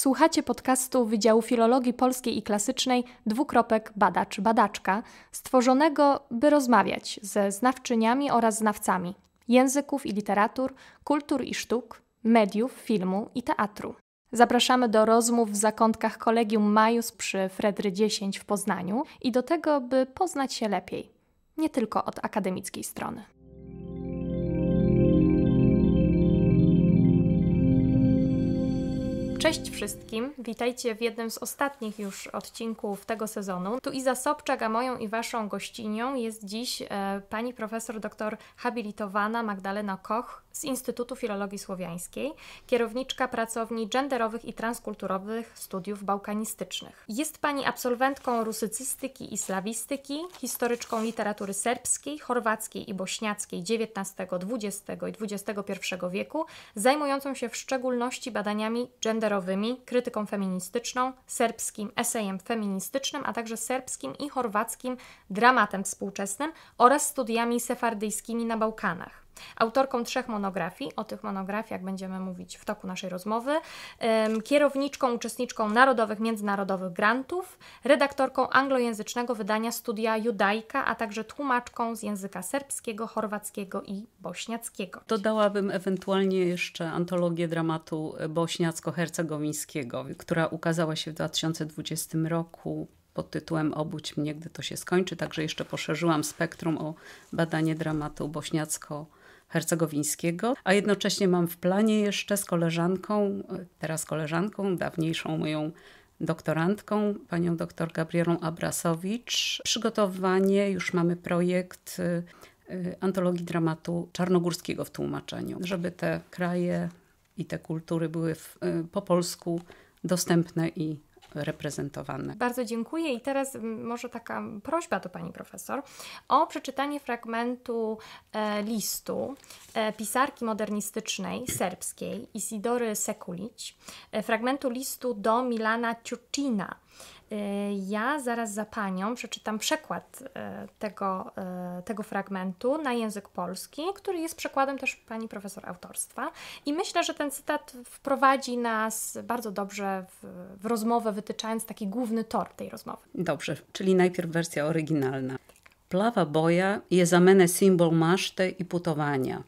Słuchacie podcastu Wydziału Filologii Polskiej i Klasycznej dwukropek badacz badaczka, stworzonego, by rozmawiać ze znawczyniami oraz znawcami języków i literatur, kultur i sztuk, mediów, filmu i teatru. Zapraszamy do rozmów w zakątkach Kolegium Majus przy Fredry 10 w Poznaniu i do tego, by poznać się lepiej, nie tylko od akademickiej strony. Cześć wszystkim, witajcie w jednym z ostatnich już odcinków tego sezonu. Tu Iza Sobczak, a moją i Waszą gościnią jest dziś e, pani profesor doktor habilitowana Magdalena Koch z Instytutu Filologii Słowiańskiej, kierowniczka pracowni genderowych i transkulturowych studiów bałkanistycznych. Jest pani absolwentką rusycystyki i slawistyki, historyczką literatury serbskiej, chorwackiej i bośniackiej XIX, XX i XXI wieku, zajmującą się w szczególności badaniami genderowymi krytyką feministyczną, serbskim esejem feministycznym, a także serbskim i chorwackim dramatem współczesnym oraz studiami sefardyjskimi na Bałkanach autorką trzech monografii, o tych monografiach będziemy mówić w toku naszej rozmowy, kierowniczką, uczestniczką narodowych, międzynarodowych grantów, redaktorką anglojęzycznego wydania studia Judajka, a także tłumaczką z języka serbskiego, chorwackiego i bośniackiego. Dodałabym ewentualnie jeszcze antologię dramatu bośniacko-hercegowińskiego, która ukazała się w 2020 roku pod tytułem Obudź mnie, gdy to się skończy. Także jeszcze poszerzyłam spektrum o badanie dramatu bośniacko hercegowińskiego, a jednocześnie mam w planie jeszcze z koleżanką, teraz koleżanką, dawniejszą moją doktorantką, panią doktor Gabrielą Abrasowicz, przygotowanie, już mamy projekt y, y, antologii dramatu czarnogórskiego w tłumaczeniu, żeby te kraje i te kultury były w, y, po polsku dostępne i reprezentowane. Bardzo dziękuję i teraz może taka prośba do Pani Profesor o przeczytanie fragmentu e, listu e, pisarki modernistycznej serbskiej Isidory Sekulić, e, fragmentu listu do Milana Ciucina, ja zaraz za panią przeczytam przekład y, tego, y, tego fragmentu na język polski, który jest przekładem też pani profesor autorstwa. I myślę, że ten cytat wprowadzi nas bardzo dobrze w, w rozmowę, wytyczając taki główny tor tej rozmowy. Dobrze, czyli najpierw wersja oryginalna. Plawa boja je za mene symbol mašte i putowania.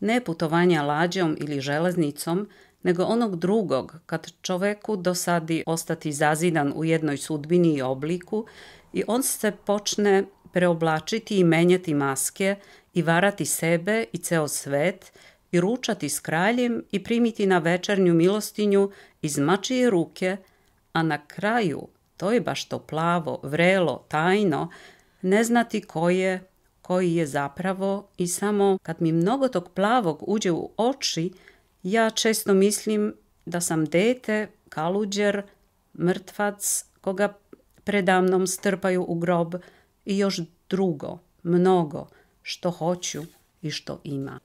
Ne putowania lađom ili železnicom, nego onog drugog, kad čoveku dosadi ostati zazidan u jednoj sudbini i obliku i on se počne preoblačiti i menjati maske i varati sebe i ceo svet i ručati s kraljem i primiti na večernju milostinju iz mačije ruke, a na kraju, to je baš to plavo, vrelo, tajno, ne znati ko je, koji je zapravo i samo kad mi mnogo tog plavog uđe u oči, Ja često mislim da sam dete, kaluđer, mrtvac, koga predamnom strpaju u grob i još drugo, mnogo, što hoću i što ima.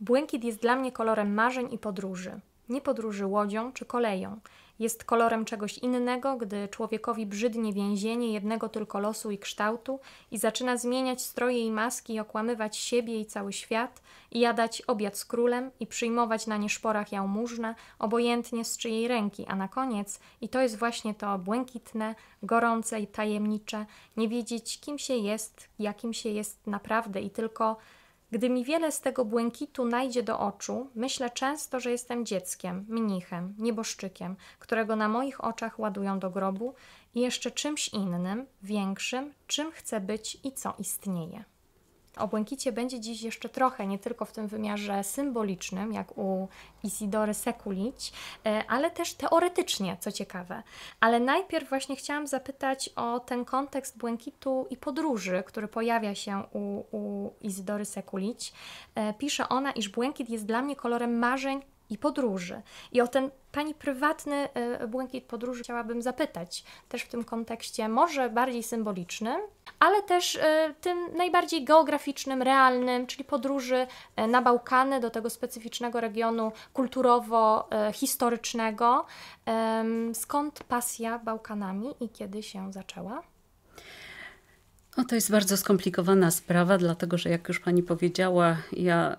Błękit jest dla mnie kolorem marzeń i podróży. Nie podróży łodzią czy koleją. Jest kolorem czegoś innego, gdy człowiekowi brzydnie więzienie jednego tylko losu i kształtu i zaczyna zmieniać stroje i maski i okłamywać siebie i cały świat i jadać obiad z królem i przyjmować na nieszporach jałmużnę, obojętnie z czyjej ręki, a na koniec, i to jest właśnie to błękitne, gorące i tajemnicze, nie wiedzieć kim się jest, jakim się jest naprawdę i tylko gdy mi wiele z tego błękitu najdzie do oczu, myślę często, że jestem dzieckiem, mnichem, nieboszczykiem, którego na moich oczach ładują do grobu i jeszcze czymś innym, większym, czym chcę być i co istnieje. O błękicie będzie dziś jeszcze trochę, nie tylko w tym wymiarze symbolicznym, jak u Isidory Sekulić, e, ale też teoretycznie, co ciekawe. Ale najpierw właśnie chciałam zapytać o ten kontekst błękitu i podróży, który pojawia się u, u Isidory Sekulić. E, pisze ona, iż błękit jest dla mnie kolorem marzeń i podróży. I o ten Pani prywatny e, błękit podróży chciałabym zapytać, też w tym kontekście może bardziej symbolicznym, ale też e, tym najbardziej geograficznym, realnym, czyli podróży e, na Bałkany, do tego specyficznego regionu kulturowo-historycznego. Skąd pasja Bałkanami i kiedy się zaczęła? O, to jest bardzo skomplikowana sprawa, dlatego że jak już pani powiedziała, ja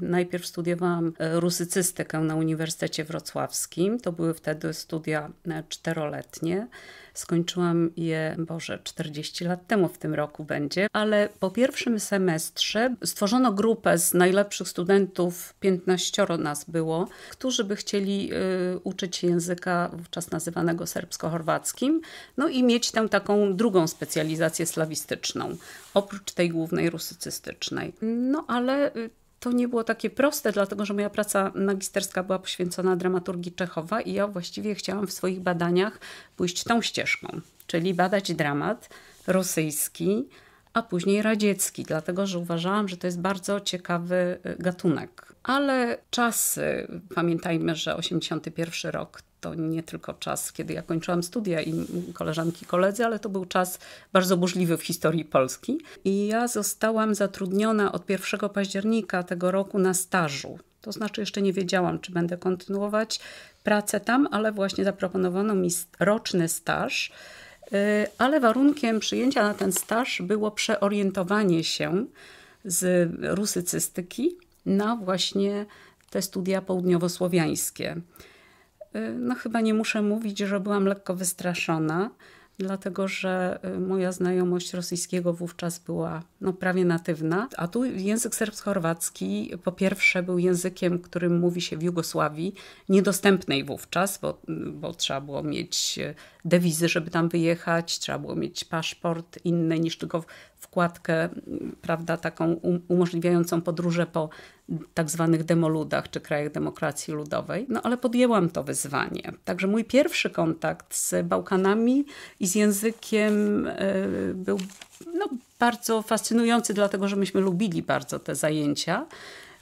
y, najpierw studiowałam y, rusycystykę na Uniwersytecie Wrocławskim. To były wtedy studia y, czteroletnie. Skończyłam je, Boże, 40 lat temu w tym roku będzie, ale po pierwszym semestrze stworzono grupę z najlepszych studentów, 15 nas było, którzy by chcieli y, uczyć się języka wówczas nazywanego serbsko-chorwackim, no i mieć tę taką drugą specjalizację slawistyczną, oprócz tej głównej rusycystycznej. No ale y, to nie było takie proste, dlatego że moja praca magisterska była poświęcona dramaturgii Czechowa i ja właściwie chciałam w swoich badaniach pójść tą ścieżką, czyli badać dramat rosyjski, a później radziecki, dlatego że uważałam, że to jest bardzo ciekawy y, gatunek. Ale czasy, pamiętajmy, że 81 rok to nie tylko czas, kiedy ja kończyłam studia i koleżanki, koledzy, ale to był czas bardzo burzliwy w historii Polski. I ja zostałam zatrudniona od 1 października tego roku na stażu. To znaczy, jeszcze nie wiedziałam, czy będę kontynuować pracę tam, ale właśnie zaproponowano mi roczny staż. Y, ale warunkiem przyjęcia na ten staż było przeorientowanie się z rusycystyki na właśnie te studia południowosłowiańskie. Y, no chyba nie muszę mówić, że byłam lekko wystraszona, dlatego że y, moja znajomość rosyjskiego wówczas była no, prawie natywna. A tu język serbsko-chorwacki po pierwsze był językiem, którym mówi się w Jugosławii, niedostępnej wówczas, bo, bo trzeba było mieć y, dewizy, żeby tam wyjechać, trzeba było mieć paszport inny niż tylko wkładkę, prawda, taką umożliwiającą podróże po tak zwanych demoludach czy krajach demokracji ludowej. No ale podjęłam to wyzwanie. Także mój pierwszy kontakt z Bałkanami i z językiem e, był no, bardzo fascynujący, dlatego że myśmy lubili bardzo te zajęcia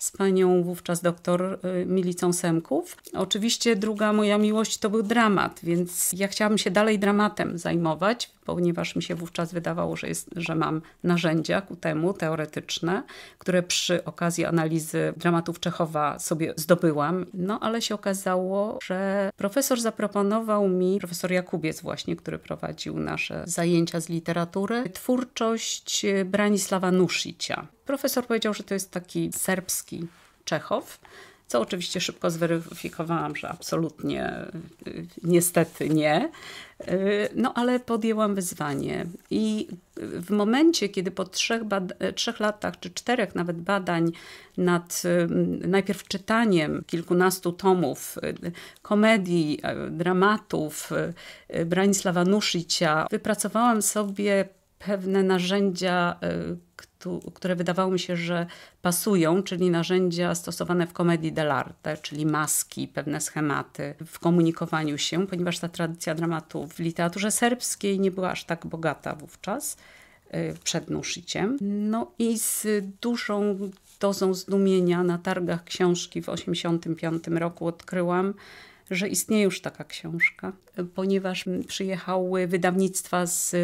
z panią wówczas doktor y, Milicą Semków. Oczywiście druga moja miłość to był dramat, więc ja chciałam się dalej dramatem zajmować, ponieważ mi się wówczas wydawało, że, jest, że mam narzędzia ku temu teoretyczne, które przy okazji analizy dramatów Czechowa sobie zdobyłam. No ale się okazało, że profesor zaproponował mi, profesor Jakubiec właśnie, który prowadził nasze zajęcia z literatury, twórczość Branisława Nuszicia. Profesor powiedział, że to jest taki serbski Czechow, co oczywiście szybko zweryfikowałam, że absolutnie y, niestety nie. Y, no ale podjęłam wyzwanie i w momencie, kiedy po trzech, trzech latach czy czterech nawet badań nad y, najpierw czytaniem kilkunastu tomów komedii, dramatów Branisława Nuszicia, wypracowałam sobie pewne narzędzia, które wydawało mi się, że pasują, czyli narzędzia stosowane w komedii dell'arte, czyli maski, pewne schematy w komunikowaniu się, ponieważ ta tradycja dramatu w literaturze serbskiej nie była aż tak bogata wówczas y, przed Nusziciem. No i z dużą dozą zdumienia na targach książki w 1985 roku odkryłam, że istnieje już taka książka, ponieważ przyjechały wydawnictwa z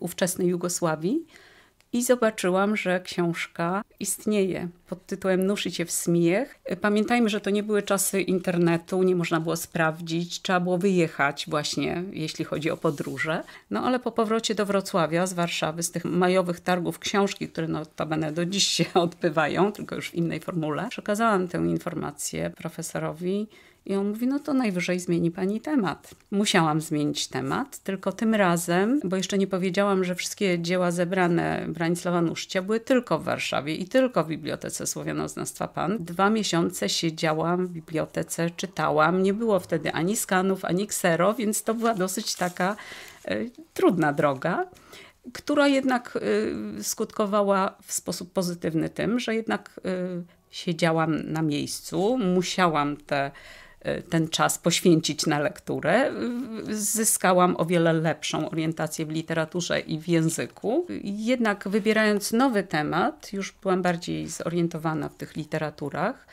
ówczesnej Jugosławii i zobaczyłam, że książka istnieje pod tytułem Nuszyć się w smiech. Pamiętajmy, że to nie były czasy internetu, nie można było sprawdzić, trzeba było wyjechać właśnie, jeśli chodzi o podróże. No ale po powrocie do Wrocławia z Warszawy, z tych majowych targów książki, które notabene do dziś się odbywają, tylko już w innej formule, przekazałam tę informację profesorowi i on mówi, no to najwyżej zmieni pani temat. Musiałam zmienić temat, tylko tym razem, bo jeszcze nie powiedziałam, że wszystkie dzieła zebrane Branisława Nuszcia były tylko w Warszawie i tylko w Bibliotece Słowianoznawstwa Pan. Dwa miesiące siedziałam w bibliotece, czytałam. Nie było wtedy ani skanów, ani ksero, więc to była dosyć taka y, trudna droga która jednak y, skutkowała w sposób pozytywny tym, że jednak y, siedziałam na miejscu, musiałam te ten czas poświęcić na lekturę, zyskałam o wiele lepszą orientację w literaturze i w języku. Jednak wybierając nowy temat, już byłam bardziej zorientowana w tych literaturach.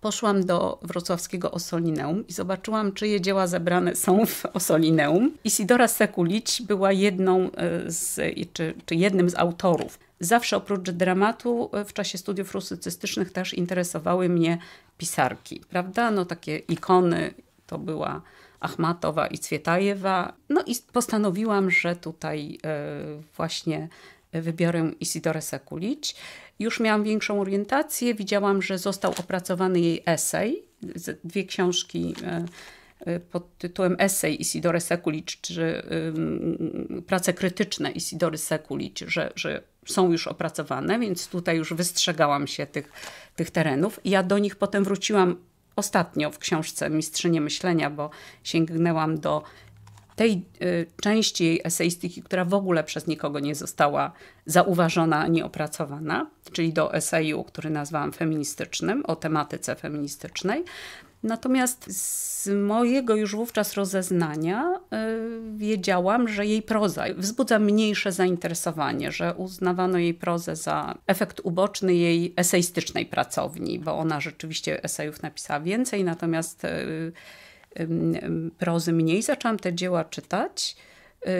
Poszłam do wrocławskiego Osolineum i zobaczyłam, czyje dzieła zebrane są w Osolineum. Isidora Sekulić była jedną e, z, czy, czy jednym z autorów Zawsze oprócz dramatu e, w czasie studiów rusycystycznych też interesowały mnie pisarki, prawda? No takie ikony to była Achmatowa i Cwietajewa. No i postanowiłam, że tutaj właśnie wybiorę Isidorę Sekulić. Już miałam większą orientację, widziałam, że został opracowany jej esej, dwie książki e, pod tytułem Esej Isidore Sekulicz, czy prace krytyczne Isidory Sekulicz, że, że są już opracowane, więc tutaj już wystrzegałam się tych, tych terenów. Ja do nich potem wróciłam ostatnio w książce Mistrzynie Myślenia, bo sięgnęłam do tej y, części jej eseistyki, która w ogóle przez nikogo nie została zauważona ani opracowana, czyli do eseju, który nazwałam feministycznym, o tematyce feministycznej. Natomiast z mojego już wówczas rozeznania y, wiedziałam, że jej proza wzbudza mniejsze zainteresowanie, że uznawano jej prozę za efekt uboczny jej eseistycznej pracowni, bo ona rzeczywiście esejów napisała więcej, natomiast y, prozy mniej. Zaczęłam te dzieła czytać, y,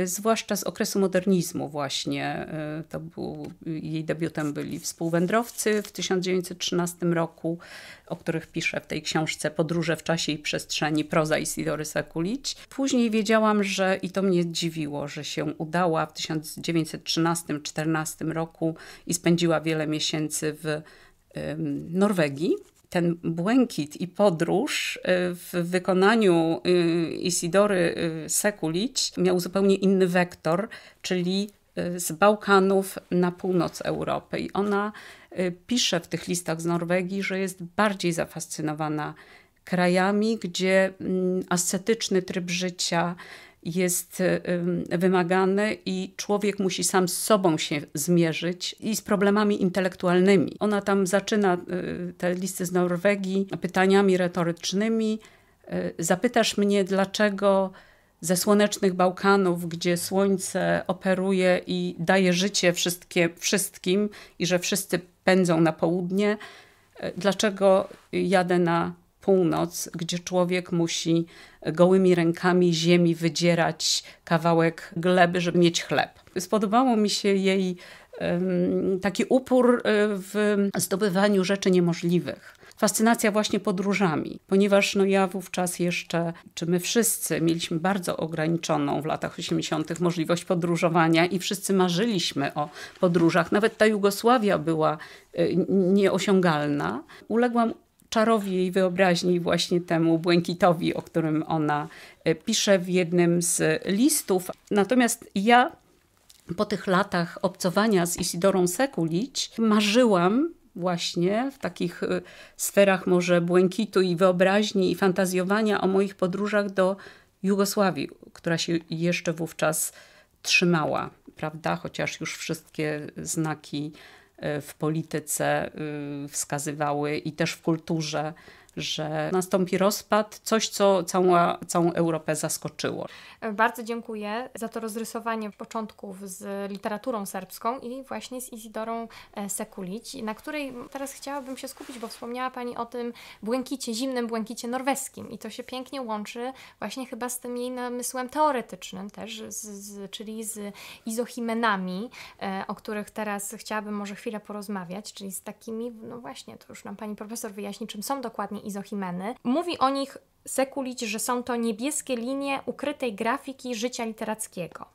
zwłaszcza z okresu modernizmu właśnie. Y, to był, jej debiutem byli Współwędrowcy w 1913 roku, o których piszę w tej książce Podróże w czasie i przestrzeni, proza Isidory Sekulić. Później wiedziałam, że, i to mnie dziwiło, że się udała w 1913-14 roku i spędziła wiele miesięcy w Norwegii ten błękit i podróż y, w wykonaniu y, Isidory y, Sekulić miał zupełnie inny wektor, czyli z Bałkanów na północ Europy. I ona pisze w tych listach z Norwegii, że jest bardziej zafascynowana krajami, gdzie mm, ascetyczny tryb życia, jest wymagany i człowiek musi sam z sobą się zmierzyć i z problemami intelektualnymi. Ona tam zaczyna y, te listy z Norwegii pytaniami retorycznymi. Y, zapytasz mnie, dlaczego ze słonecznych Bałkanów, gdzie słońce operuje i daje życie wszystkie, wszystkim i że wszyscy pędzą na południe, y, dlaczego jadę na północ, gdzie człowiek musi gołymi rękami ziemi wydzierać kawałek gleby, żeby mieć chleb. Spodobało mi się jej taki upór e, w zdobywaniu rzeczy niemożliwych fascynacja właśnie podróżami, ponieważ no ja wówczas jeszcze, czy my wszyscy mieliśmy bardzo ograniczoną w latach 80. możliwość podróżowania i wszyscy marzyliśmy o podróżach. Nawet ta Jugosławia była e, nieosiągalna. Uległam czarowi jej wyobraźni, właśnie temu błękitowi, o którym ona e, pisze w jednym z listów. Natomiast ja po tych latach obcowania z Isidorą Sekulić marzyłam właśnie w takich e, sferach może błękitu i wyobraźni i fantazjowania o moich podróżach do Jugosławii, która się jeszcze wówczas trzymała, prawda? Chociaż już wszystkie znaki w polityce y, wskazywały i też w kulturze że nastąpi rozpad, coś co całą, całą Europę zaskoczyło. Bardzo dziękuję za to rozrysowanie początków z literaturą serbską i właśnie z Izidorą e, Sekulić, na której teraz chciałabym się skupić, bo wspomniała Pani o tym błękicie, zimnym błękicie norweskim i to się pięknie łączy właśnie chyba z tym jej namysłem teoretycznym też, z, z, czyli z izochimenami, e, o których teraz chciałabym może chwilę porozmawiać, czyli z takimi, no właśnie, to już nam Pani Profesor wyjaśni, czym są dokładnie Mówi o nich Sekulić, że są to niebieskie linie ukrytej grafiki życia literackiego.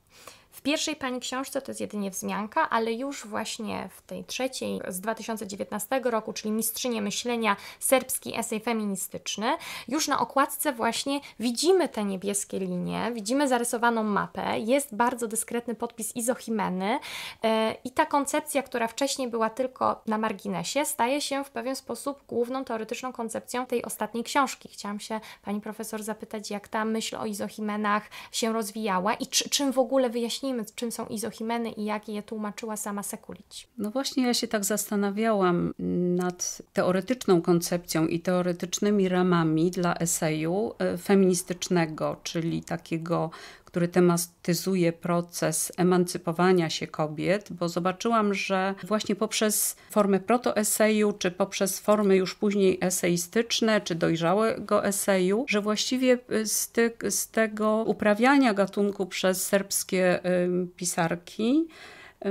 W pierwszej pani książce to jest jedynie wzmianka, ale już właśnie w tej trzeciej z 2019 roku, czyli Mistrzynie Myślenia, serbski esej feministyczny, już na okładce właśnie widzimy te niebieskie linie, widzimy zarysowaną mapę, jest bardzo dyskretny podpis izochimeny yy, i ta koncepcja, która wcześniej była tylko na marginesie, staje się w pewien sposób główną teoretyczną koncepcją tej ostatniej książki. Chciałam się pani profesor zapytać, jak ta myśl o izochimenach się rozwijała i czy, czym w ogóle wyjaśniła wyjaśnijmy, czym są izochimeny i jak je tłumaczyła sama Sekulić. No właśnie ja się tak zastanawiałam nad teoretyczną koncepcją i teoretycznymi ramami dla eseju e, feministycznego, czyli takiego który tematyzuje proces emancypowania się kobiet, bo zobaczyłam, że właśnie poprzez formę protoeseju, czy poprzez formy już później eseistyczne, czy dojrzałego eseju, że właściwie z, te, z tego uprawiania gatunku przez serbskie y, pisarki,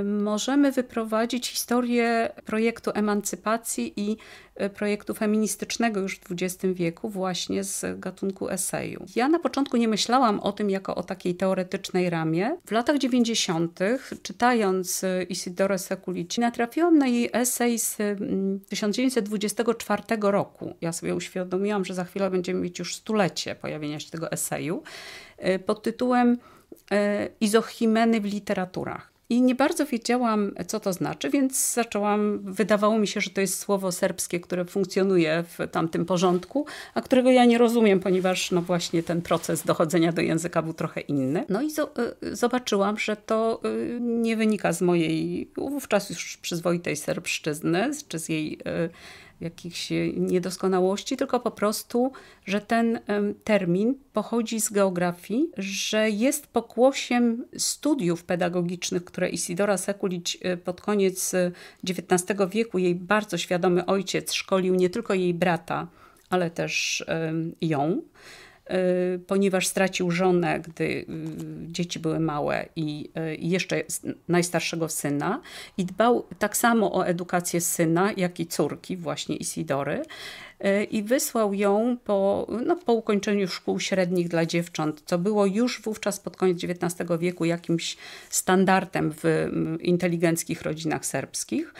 możemy wyprowadzić historię projektu emancypacji i e, projektu feministycznego już w XX wieku właśnie z gatunku eseju. Ja na początku nie myślałam o tym jako o takiej teoretycznej ramie. W latach 90. czytając e, Isidore Sekulici natrafiłam na jej esej z 1924 mm, roku. Ja sobie uświadomiłam, że za chwilę będziemy mieć już stulecie pojawienia się tego eseju e, pod tytułem Izochimeny w literaturach. I nie bardzo wiedziałam, co to znaczy, więc zaczęłam, wydawało mi się, że to jest słowo serbskie, które funkcjonuje w tamtym porządku, a którego ja nie rozumiem, ponieważ no właśnie ten proces dochodzenia do języka był trochę inny. No i y, zobaczyłam, że to y, nie wynika z mojej wówczas już przyzwoitej serbszczyzny, czy z jej y, jakichś niedoskonałości, tylko po prostu, że ten termin pochodzi z geografii, że jest pokłosiem studiów pedagogicznych, które Isidora Sekulic e, pod koniec XIX e, wieku, jej bardzo świadomy ojciec, szkolił nie tylko jej brata, ale też ją. Y, ponieważ stracił żonę, gdy y, dzieci były małe y, i jeszcze najstarszego syna i dbał tak samo o edukację syna, jak i córki, właśnie Isidory i wysłał ją po, no, po ukończeniu szkół średnich dla dziewcząt, co było już wówczas pod koniec XIX wieku jakimś standardem w inteligenckich rodzinach serbskich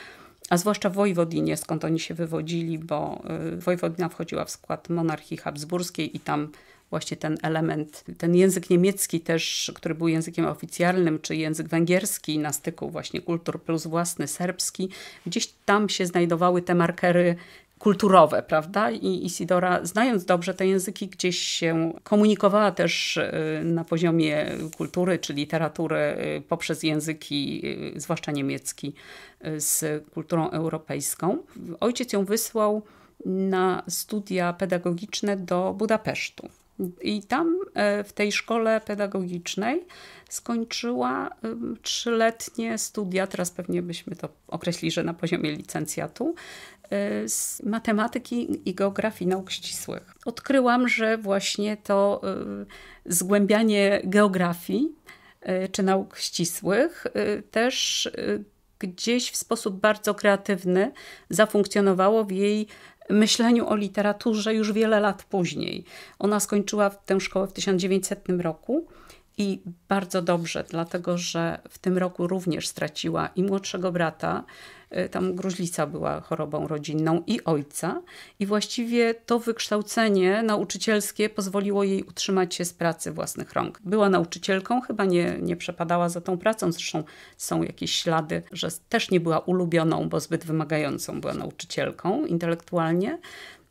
a zwłaszcza w Wojwodinie, skąd oni się wywodzili, bo Wojwodina wchodziła w skład monarchii habsburskiej i tam właśnie ten element, ten język niemiecki też, który był językiem oficjalnym, czy język węgierski na styku właśnie kultur plus własny serbski, gdzieś tam się znajdowały te markery kulturowe, prawda? I Isidora, znając dobrze te języki, gdzieś się komunikowała też y, na poziomie kultury czy literatury y, poprzez języki, y, zwłaszcza niemiecki, z kulturą europejską. Ojciec ją wysłał na studia pedagogiczne do Budapesztu. I tam e, w tej szkole pedagogicznej skończyła trzyletnie studia, teraz pewnie byśmy to określili, że na poziomie licencjatu, e, z matematyki i geografii nauk ścisłych. Odkryłam, że właśnie to e, zgłębianie geografii czy nauk ścisłych też gdzieś w sposób bardzo kreatywny zafunkcjonowało w jej myśleniu o literaturze już wiele lat później. Ona skończyła tę szkołę w 1900 roku i bardzo dobrze, dlatego że w tym roku również straciła i młodszego brata, tam gruźlica była chorobą rodzinną i ojca. I właściwie to wykształcenie nauczycielskie pozwoliło jej utrzymać się z pracy własnych rąk. Była nauczycielką, chyba nie, nie przepadała za tą pracą, zresztą są jakieś ślady, że też nie była ulubioną, bo zbyt wymagającą była nauczycielką intelektualnie.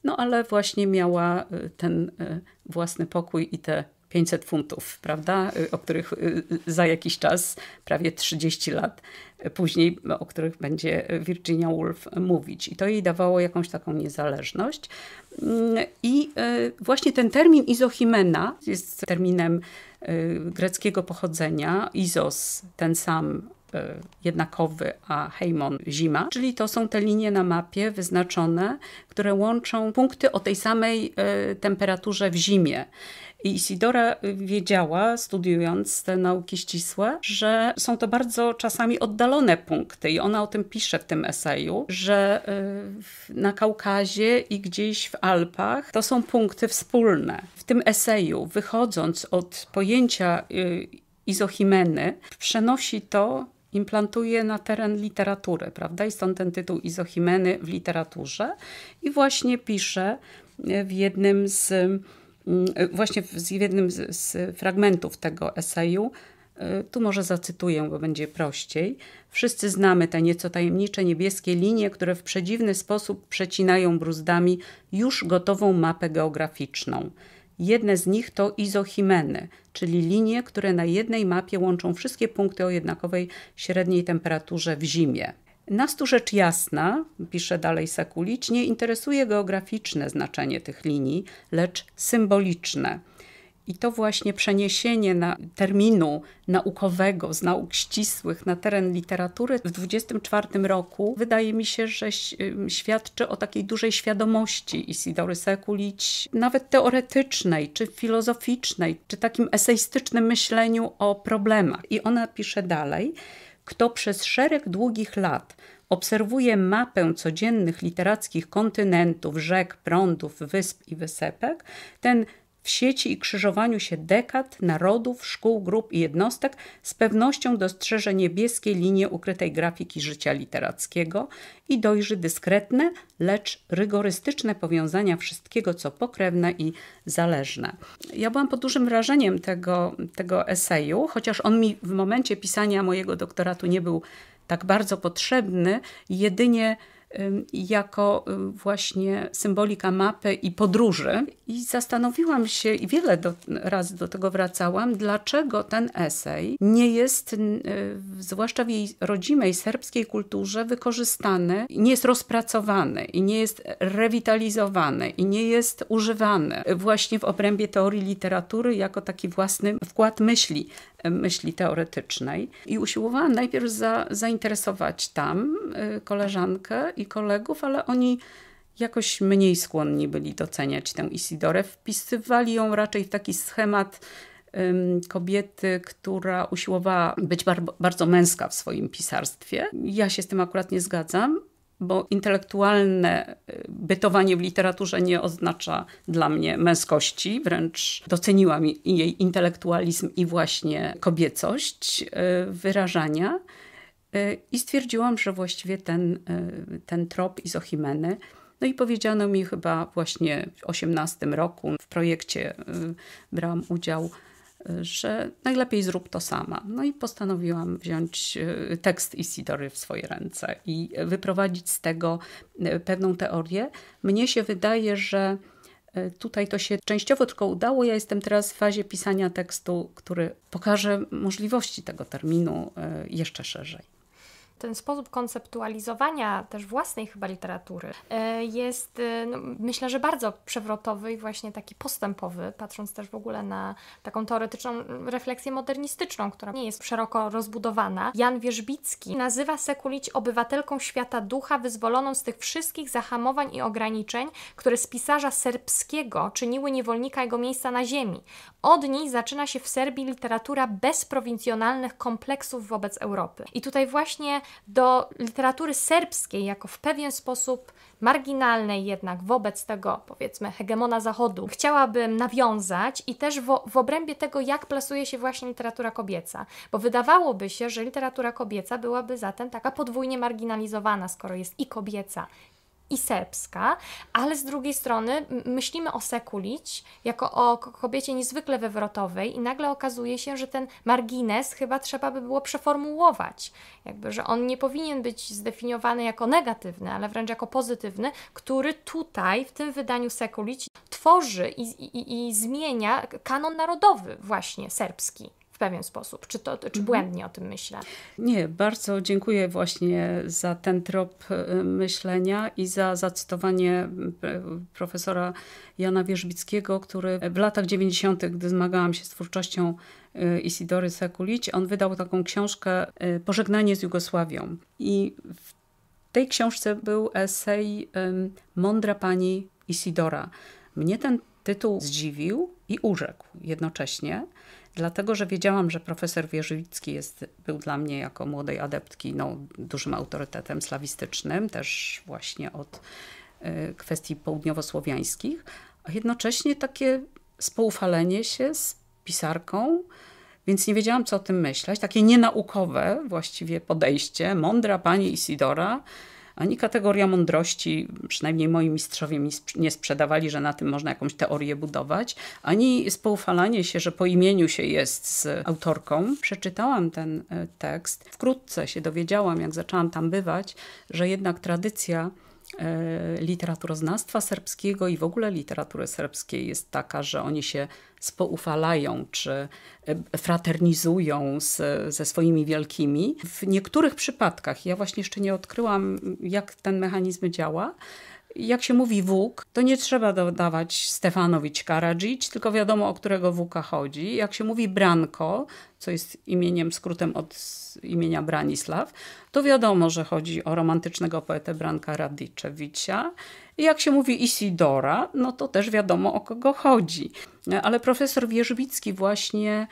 No ale właśnie miała y, ten y, własny pokój i te 500 funtów, prawda? Y, o których y, za jakiś czas, prawie 30 lat później, o których będzie Virginia Woolf mówić. I to jej dawało jakąś taką niezależność. Mm, I y, właśnie ten termin izochimena jest terminem greckiego pochodzenia. Izos, ten sam jednakowy, a heimon zima, czyli to są te linie na mapie wyznaczone, które łączą punkty o tej samej temperaturze w zimie. I Isidora wiedziała, studiując te nauki ścisłe, że są to bardzo czasami oddalone punkty. I ona o tym pisze w tym eseju, że y, na Kaukazie i gdzieś w Alpach to są punkty wspólne. W tym eseju, wychodząc od pojęcia y, izochimeny, przenosi to implantuje na teren literatury, prawda? I stąd ten tytuł Izochimeny w literaturze. I właśnie pisze w jednym z właśnie w jednym z, z fragmentów tego eseju, y, tu może zacytuję, bo będzie prościej. Wszyscy znamy te nieco tajemnicze niebieskie linie, które w przedziwny sposób przecinają bruzdami już gotową mapę geograficzną. Jedne z nich to izochimeny, czyli linie, które na jednej mapie łączą wszystkie punkty o jednakowej średniej temperaturze w zimie. Nas tu rzecz jasna, pisze dalej Sekulicz, nie interesuje geograficzne znaczenie tych linii, lecz symboliczne. I to właśnie przeniesienie na terminu naukowego z nauk ścisłych na teren literatury w 24 roku wydaje mi się, że świadczy o takiej dużej świadomości Isidory Sekulić, nawet teoretycznej, czy filozoficznej, czy takim eseistycznym myśleniu o problemach. I ona pisze dalej, Kto przez szereg długich lat obserwuje mapę codziennych literackich kontynentów, rzek, prądów, wysp i wysepek, ten w sieci i krzyżowaniu się dekad, narodów, szkół, grup i jednostek z pewnością dostrzeże niebieskie linie ukrytej grafiki życia literackiego i dojrzy dyskretne, lecz rygorystyczne powiązania wszystkiego, co pokrewne i zależne. Ja byłam pod dużym wrażeniem tego, tego eseju, chociaż on mi w momencie pisania mojego doktoratu nie był tak bardzo potrzebny, jedynie jako właśnie symbolika mapy i podróży. I zastanowiłam się i wiele do, razy do tego wracałam, dlaczego ten esej nie jest, zwłaszcza w jej rodzimej serbskiej kulturze, wykorzystany, nie jest rozpracowany i nie jest rewitalizowany i nie jest używany właśnie w obrębie teorii literatury jako taki własny wkład myśli myśli teoretycznej. I usiłowałam najpierw za, zainteresować tam y, koleżankę i kolegów, ale oni jakoś mniej skłonni byli doceniać tę Isidorę. Wpisywali ją raczej w taki schemat kobiety, która usiłowała być bar bardzo męska w swoim pisarstwie. Ja się z tym akurat nie zgadzam, bo intelektualne y, bytowanie w literaturze nie oznacza dla mnie męskości, wręcz doceniłam jej intelektualizm i właśnie kobiecość y, wyrażania. Y, I stwierdziłam, że właściwie ten, ten trop Izochimeny no i powiedziano mi chyba właśnie w 18 roku w projekcie brałam udział że najlepiej zrób to sama. No i postanowiłam wziąć e, tekst Isidory w swoje ręce i wyprowadzić z tego e, pewną teorię. Mnie się wydaje, że e, Tutaj to się częściowo tylko udało. Ja jestem teraz w fazie pisania tekstu, który pokaże możliwości tego terminu jeszcze szerzej ten sposób konceptualizowania też własnej chyba literatury e, jest, e, no, myślę, że bardzo przewrotowy i właśnie taki postępowy, patrząc też w ogóle na taką teoretyczną refleksję modernistyczną, która nie jest szeroko rozbudowana. Jan Wierzbicki nazywa Sekulić obywatelką świata ducha, wyzwoloną z tych wszystkich zahamowań i ograniczeń, które z pisarza serbskiego czyniły niewolnika jego miejsca na ziemi. Od niej zaczyna się w Serbii literatura bez prowincjonalnych kompleksów wobec Europy. I tutaj właśnie do literatury serbskiej jako w pewien sposób marginalnej jednak wobec tego, powiedzmy, hegemona Zachodu, chciałabym nawiązać i też w, w obrębie tego, jak plasuje się właśnie literatura kobieca. Bo wydawałoby się, że literatura kobieca byłaby zatem taka podwójnie marginalizowana, skoro jest i kobieca, i serbska, ale z drugiej strony myślimy o Sekulić jako o kobiecie niezwykle wywrotowej i nagle okazuje się, że ten margines chyba trzeba by było przeformułować. Jakby, że on nie powinien być zdefiniowany jako negatywny, ale wręcz jako pozytywny, który tutaj, w tym wydaniu Sekulić, tworzy i, i, i zmienia kanon narodowy właśnie serbski w pewien sposób. Czy, to, czy mhm. błędnie o tym myślę? Nie, bardzo dziękuję właśnie za ten trop y, myślenia i za zacytowanie y, profesora Jana Wierzbickiego, który w latach 90., gdy zmagałam się z twórczością y, Isidory Sekulić, on wydał taką książkę Pożegnanie z Jugosławią. I w tej książce był esej Mądra pani Isidora. Mnie ten tytuł zdziwił i urzekł jednocześnie, dlatego że wiedziałam, że profesor Wierzywicki jest, był dla mnie jako młodej adeptki no, dużym autorytetem slawistycznym, też właśnie od y, kwestii południowosłowiańskich, a jednocześnie takie spoufalenie się z pisarką, więc nie wiedziałam, co o tym myśleć. Takie nienaukowe właściwie podejście, mądra pani Isidora, ani kategoria mądrości, przynajmniej moi mistrzowie mi nie sprzedawali, że na tym można jakąś teorię budować, ani spoufalanie się, że po imieniu się jest z autorką. Przeczytałam ten e, tekst. Wkrótce się dowiedziałam, jak zaczęłam tam bywać, że jednak tradycja literaturoznawstwa serbskiego i w ogóle literatury serbskiej jest taka, że oni się spoufalają czy e, fraternizują z, ze swoimi wielkimi. W niektórych przypadkach, ja właśnie jeszcze nie odkryłam, jak ten mechanizm działa, jak się mówi wóg, to nie trzeba dodawać Stefanowicz Karadzic, tylko wiadomo o którego wóka chodzi. Jak się mówi Branko, co jest imieniem, skrótem od imienia Branisław, to wiadomo, że chodzi o romantycznego poetę Branka Radiczewicza. I jak się mówi Isidora, no to też wiadomo o kogo chodzi. Ale profesor Wierzbicki właśnie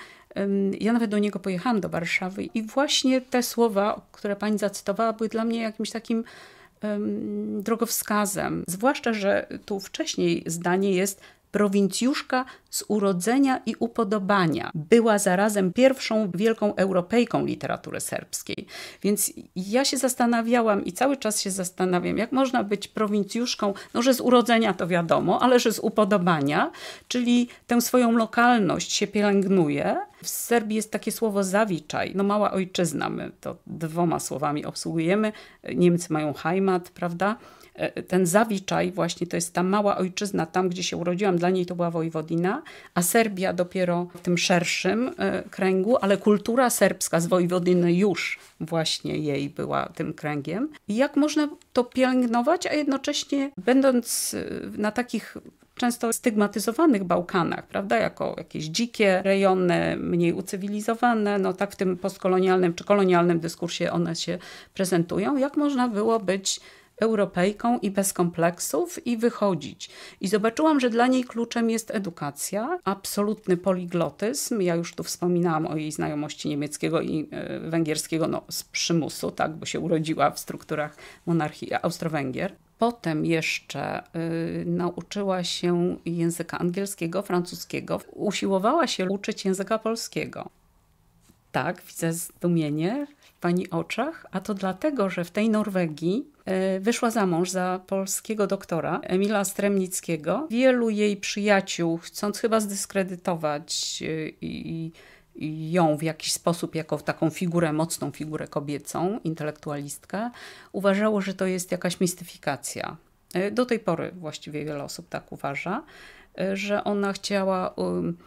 ja nawet do niego pojechałam do Warszawy i właśnie te słowa, które pani zacytowała, były dla mnie jakimś takim drogowskazem. Zwłaszcza, że tu wcześniej zdanie jest prowincjuszka z urodzenia i upodobania. Była zarazem pierwszą wielką Europejką literatury serbskiej. Więc ja się zastanawiałam i cały czas się zastanawiam, jak można być prowincjuszką, no że z urodzenia to wiadomo, ale że z upodobania, czyli tę swoją lokalność się pielęgnuje. W Serbii jest takie słowo zawiczaj, no mała ojczyzna, my to dwoma słowami obsługujemy. Niemcy mają Heimat, prawda? E, ten Zawiczaj właśnie to jest ta mała ojczyzna, tam gdzie się urodziłam, dla niej to była Wojwodina, a Serbia dopiero w tym szerszym e, kręgu, ale kultura serbska z Wojwodiny już właśnie jej była tym kręgiem. Jak można to pielęgnować, a jednocześnie będąc e, na takich często stygmatyzowanych Bałkanach, prawda, jako jakieś dzikie rejony, mniej ucywilizowane, no tak w tym postkolonialnym czy kolonialnym dyskursie one się prezentują. Jak można było być Europejką i bez kompleksów i wychodzić. I zobaczyłam, że dla niej kluczem jest edukacja, absolutny poliglotyzm. Ja już tu wspominałam o jej znajomości niemieckiego i e, węgierskiego no, z przymusu, tak, bo się urodziła w strukturach monarchii Austro-Węgier. Potem jeszcze y, nauczyła się języka angielskiego, francuskiego. Usiłowała się uczyć języka polskiego. Tak, widzę zdumienie w pani oczach, a to dlatego, że w tej Norwegii E, wyszła za mąż za polskiego doktora Emila Stremnickiego. Wielu jej przyjaciół, chcąc chyba zdyskredytować e, i, i ją w jakiś sposób jako taką figurę, mocną figurę kobiecą, intelektualistkę, uważało, że to jest jakaś mistyfikacja. E, do tej pory właściwie wiele osób tak uważa, że ona chciała um,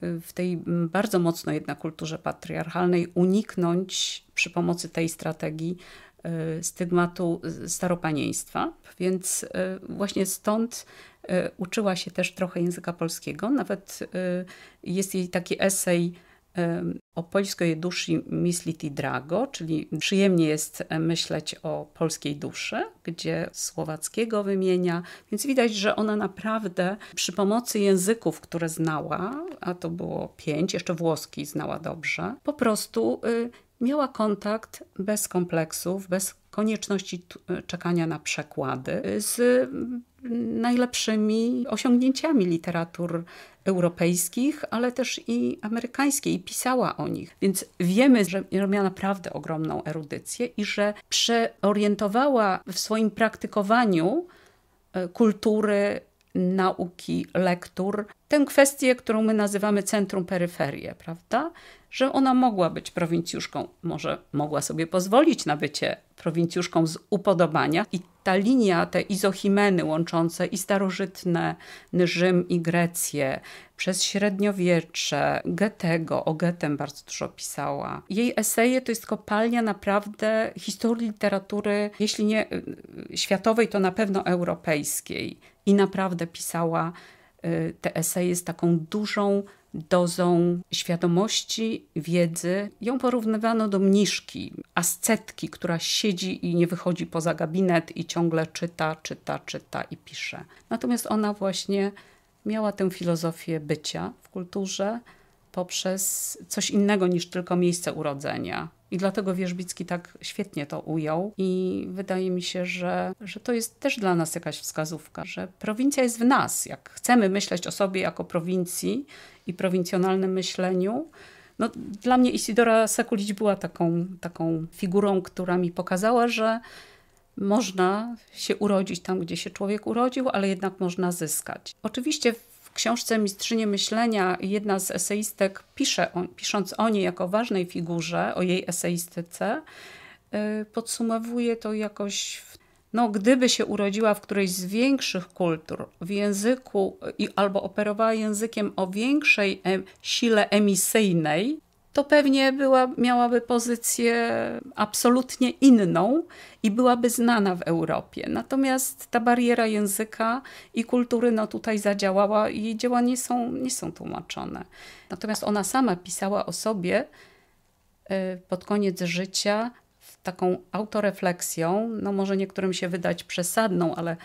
w tej bardzo mocno jednak kulturze patriarchalnej uniknąć przy pomocy tej strategii Y, stygmatu staropanieństwa, więc właśnie stąd uczyła się też trochę języka polskiego. Nawet jest jej taki esej o polskiej duszy mysliti drago, czyli przyjemnie jest myśleć o polskiej duszy, gdzie słowackiego wymienia, więc widać, że ona naprawdę przy pomocy języków, które znała, a to było pięć, jeszcze włoski znała dobrze, po prostu miała kontakt bez kompleksów, bez konieczności czekania na przekłady z najlepszymi osiągnięciami literatur europejskich, ale też i amerykańskiej, i pisała o nich. Więc wiemy, że miała naprawdę ogromną erudycję i że przeorientowała w swoim praktykowaniu e, kultury, nauki, lektur, tę kwestię, którą my nazywamy centrum peryferię, prawda? że ona mogła być prowincjuszką, może mogła sobie pozwolić na bycie prowincjuszką z upodobania. I ta linia, te izochimeny łączące i starożytne Rzym i Grecję, przez średniowiecze, Goethego, o Goethem bardzo dużo pisała. Jej eseje to jest kopalnia naprawdę historii literatury, jeśli nie y, światowej, to na pewno europejskiej. I naprawdę pisała y, te eseje z taką dużą dozą świadomości, wiedzy. Ją porównywano do mniszki, ascetki, która siedzi i nie wychodzi poza gabinet i ciągle czyta, czyta, czyta i pisze. Natomiast ona właśnie miała tę filozofię bycia w kulturze poprzez coś innego niż tylko miejsce urodzenia. I dlatego Wierzbicki tak świetnie to ujął i wydaje mi się, że, że to jest też dla nas jakaś wskazówka, że prowincja jest w nas. Jak chcemy myśleć o sobie jako prowincji i prowincjonalnym myśleniu, no, dla mnie Isidora Sekulić była taką, taką figurą, która mi pokazała, że można się urodzić tam, gdzie się człowiek urodził, ale jednak można zyskać. Oczywiście w książce Mistrzynie Myślenia jedna z eseistek pisze, o, pisząc o niej jako ważnej figurze, o jej eseistyce, y, podsumowuje to jakoś no, gdyby się urodziła w którejś z większych kultur, w języku i, albo operowała językiem o większej em, sile emisyjnej, to pewnie była, miałaby pozycję absolutnie inną i byłaby znana w Europie. Natomiast ta bariera języka i kultury no, tutaj zadziałała i jej dzieła nie są, nie są tłumaczone. Natomiast ona sama pisała o sobie y, pod koniec życia taką autorefleksją, no może niektórym się wydać przesadną, ale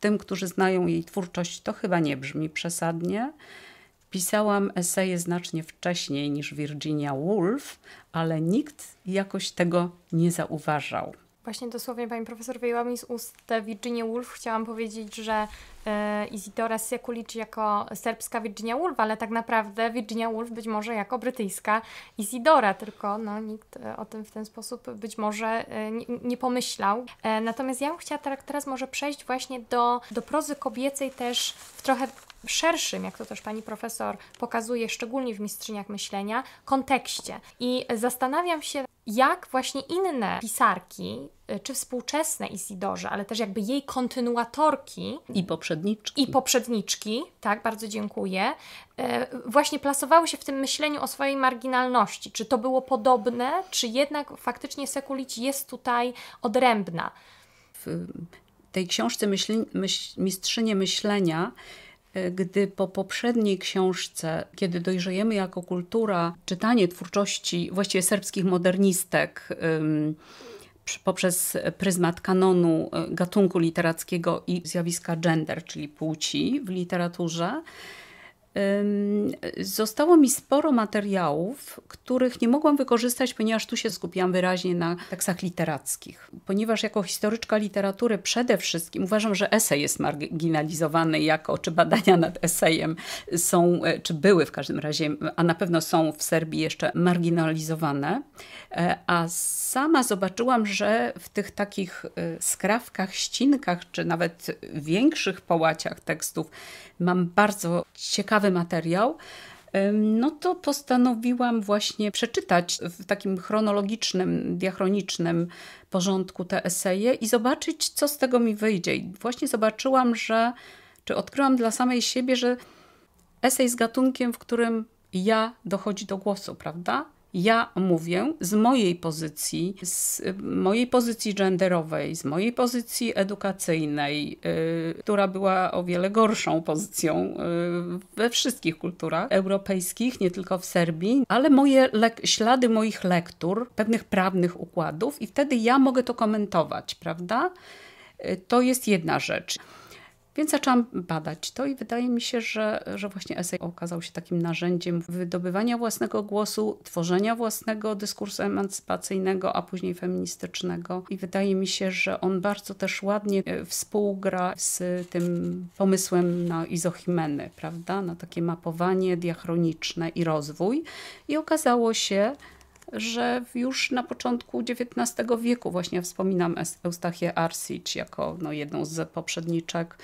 tym, którzy znają jej twórczość, to chyba nie brzmi przesadnie. Pisałam eseje znacznie wcześniej niż Virginia Woolf, ale nikt jakoś tego nie zauważał. Właśnie dosłownie pani profesor wyjęła mi z ust Virginia Woolf. Chciałam powiedzieć, że e, Isidora Sekulicz jako serbska Virginia Woolf, ale tak naprawdę Virginia Woolf być może jako brytyjska Isidora, tylko no, nikt e, o tym w ten sposób być może e, nie, nie, pomyślał. E, natomiast ja bym chciała teraz może przejść właśnie do, do prozy kobiecej też w trochę szerszym, jak to też pani profesor pokazuje, szczególnie w mistrzyniach myślenia, kontekście. I zastanawiam się, jak właśnie inne pisarki, y, czy współczesne Isidorze, ale też jakby jej kontynuatorki i poprzedniczki. I poprzedniczki, tak, bardzo dziękuję, y, właśnie plasowały się w tym myśleniu o swojej marginalności. Czy to było podobne, czy jednak faktycznie Sekulić jest tutaj odrębna? W tej książce myśl, Mistrzynie Myślenia gdy po poprzedniej książce, kiedy dojrzejemy jako kultura, czytanie twórczości właściwie serbskich modernistek poprzez pryzmat kanonu e, gatunku literackiego i zjawiska gender, czyli płci w literaturze, Zostało mi sporo materiałów, których nie mogłam wykorzystać, ponieważ tu się skupiłam wyraźnie na tekstach literackich. Ponieważ jako historyczka literatury przede wszystkim uważam, że esej jest marginalizowany jako, czy badania nad esejem są, e, czy były w każdym razie, a na pewno są w Serbii jeszcze marginalizowane. E, a sama zobaczyłam, że w tych takich e, skrawkach, ścinkach, czy nawet większych połaciach tekstów mam bardzo ciekawy materiał, no to postanowiłam właśnie przeczytać w takim chronologicznym, diachronicznym porządku te eseje i zobaczyć, co z tego mi wyjdzie. I właśnie zobaczyłam, że, czy odkryłam dla samej siebie, że esej z gatunkiem, w którym ja dochodzi do głosu, prawda? Ja mówię z mojej pozycji, z mojej pozycji genderowej, z mojej pozycji edukacyjnej, yy, która była o wiele gorszą pozycją yy, we wszystkich kulturach europejskich, nie tylko w Serbii, ale moje ślady moich lektur, pewnych prawnych układów i wtedy ja mogę to komentować, prawda? Yy, to jest jedna rzecz. Więc zaczęłam badać to i wydaje mi się, że, że właśnie esej okazał się takim narzędziem wydobywania własnego głosu, tworzenia własnego dyskursu emancypacyjnego, a później feministycznego. I wydaje mi się, że on bardzo też ładnie e, współgra z tym pomysłem na izochimeny, prawda? Na takie mapowanie diachroniczne i rozwój. I okazało się, że już na początku XIX wieku, właśnie wspominam Eustachię Arsic jako no, jedną z poprzedniczek,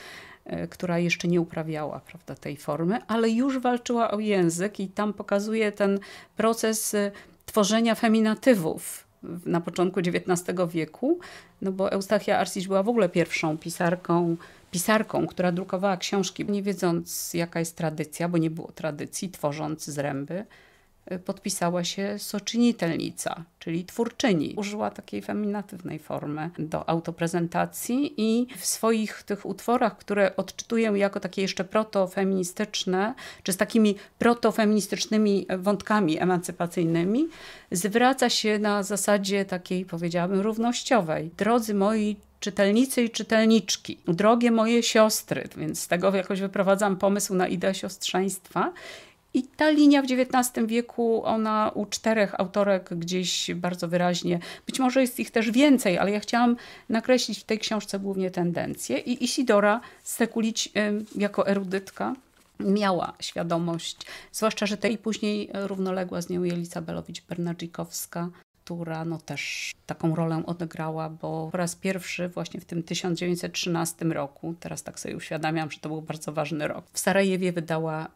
e, która jeszcze nie uprawiała prawda, tej formy, ale już walczyła o język i tam pokazuje ten proces e, tworzenia feminatywów na początku XIX wieku, no bo Eustachia Arsic była w ogóle pierwszą pisarką, pisarką, która drukowała książki, nie wiedząc jaka jest tradycja, bo nie było tradycji, tworząc zręby, podpisała się soczynitelnica, czyli twórczyni. Użyła takiej feminatywnej formy do autoprezentacji i w swoich tych utworach, które odczytuję jako takie jeszcze protofeministyczne, czy z takimi protofeministycznymi wątkami emancypacyjnymi, zwraca się na zasadzie takiej, powiedziałabym, równościowej. Drodzy moi czytelnicy i czytelniczki, drogie moje siostry, więc z tego jakoś wyprowadzam pomysł na ideę siostrzeństwa i ta linia w XIX wieku, ona u czterech autorek gdzieś bardzo wyraźnie, być może jest ich też więcej, ale ja chciałam nakreślić w tej książce głównie tendencje. I Isidora Stekulić jako erudytka miała świadomość, zwłaszcza, że tej później równoległa z nią Jelica Belowicz-Bernadzikowska, która no też taką rolę odegrała, bo po raz pierwszy właśnie w tym 1913 roku, teraz tak sobie uświadamiam, że to był bardzo ważny rok, w Sarajewie wydała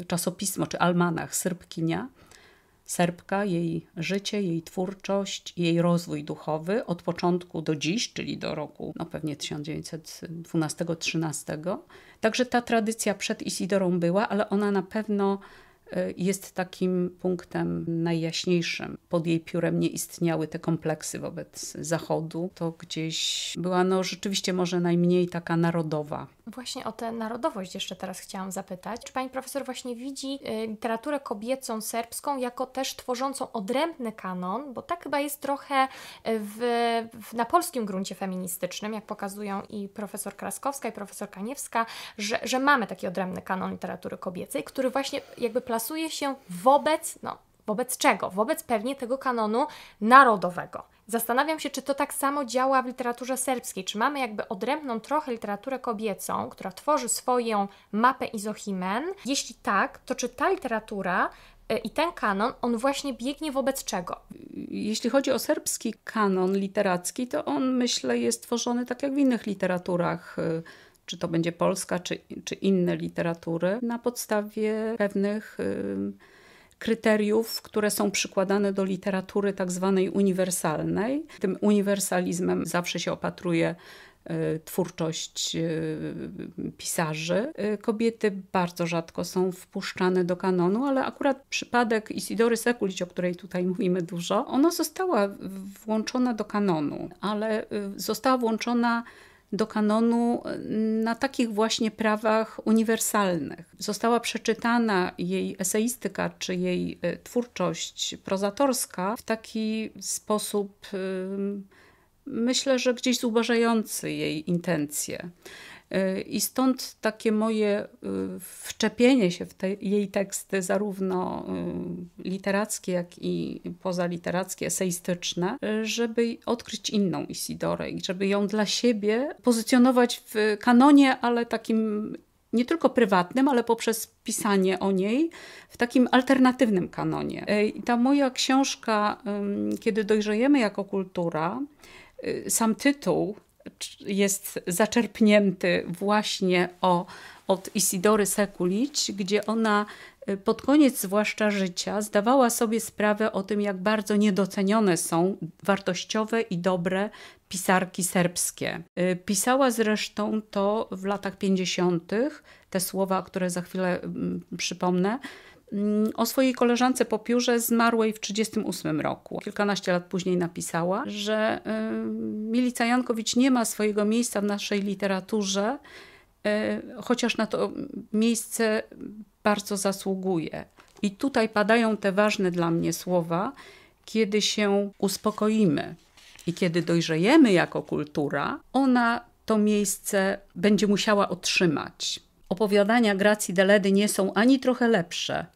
y, czasopismo czy almanach Syrbkinia, Serbka, jej życie, jej twórczość, jej rozwój duchowy od początku do dziś, czyli do roku no pewnie 1912-13. Także ta tradycja przed Isidorą była, ale ona na pewno jest takim punktem najjaśniejszym. Pod jej piórem nie istniały te kompleksy wobec Zachodu. To gdzieś była no, rzeczywiście może najmniej taka narodowa. Właśnie o tę narodowość jeszcze teraz chciałam zapytać. Czy pani profesor właśnie widzi y, literaturę kobiecą serbską jako też tworzącą odrębny kanon? Bo tak chyba jest trochę w, w, na polskim gruncie feministycznym, jak pokazują i profesor Kraskowska, i profesor Kaniewska, że, że mamy taki odrębny kanon literatury kobiecej, który właśnie jakby plasuje się wobec, no, wobec czego? Wobec pewnie tego kanonu narodowego. Zastanawiam się, czy to tak samo działa w literaturze serbskiej. Czy mamy jakby odrębną trochę literaturę kobiecą, która tworzy swoją mapę izochimen? Jeśli tak, to czy ta literatura e, i ten kanon, on właśnie biegnie wobec czego? Jeśli chodzi o serbski kanon literacki, to on myślę jest tworzony tak jak w innych literaturach e, czy to będzie polska, czy, czy inne literatury, na podstawie pewnych kryteriów, które są przykładane do literatury tak zwanej uniwersalnej. Tym uniwersalizmem zawsze się opatruje y, twórczość y, pisarzy. Y, kobiety bardzo rzadko są wpuszczane do kanonu, ale akurat przypadek Isidory Sekulić, o której tutaj mówimy dużo, ona została włączona do kanonu, ale została włączona do kanonu na takich właśnie prawach uniwersalnych. Została przeczytana jej eseistyka czy jej e, twórczość prozatorska w taki sposób, myślę, że gdzieś zubażający jej intencje. I stąd takie moje y, wczepienie się w te jej teksty, zarówno y, literackie, jak i pozaliterackie, eseistyczne, żeby odkryć inną Isidorę i żeby ją dla siebie pozycjonować w kanonie, ale takim nie tylko prywatnym, ale poprzez pisanie o niej w takim alternatywnym kanonie. Y, I ta moja książka, Kiedy dojrzejemy jako kultura, sam tytuł jest zaczerpnięty właśnie o, od Isidory Sekulić, gdzie ona y, pod koniec zwłaszcza życia zdawała sobie sprawę o tym, jak bardzo niedocenione są wartościowe i dobre pisarki serbskie. Y, pisała zresztą to w latach 50., te słowa, które za chwilę mm, przypomnę, o swojej koleżance po piórze zmarłej w 1938 roku. Kilkanaście lat później napisała, że y, Milica Jankowicz nie ma swojego miejsca w naszej literaturze, y, chociaż na to miejsce bardzo zasługuje. I tutaj padają te ważne dla mnie słowa, kiedy się uspokoimy i kiedy dojrzejemy jako kultura, ona to miejsce będzie musiała otrzymać. Opowiadania Gracji Deledy nie są ani trochę lepsze,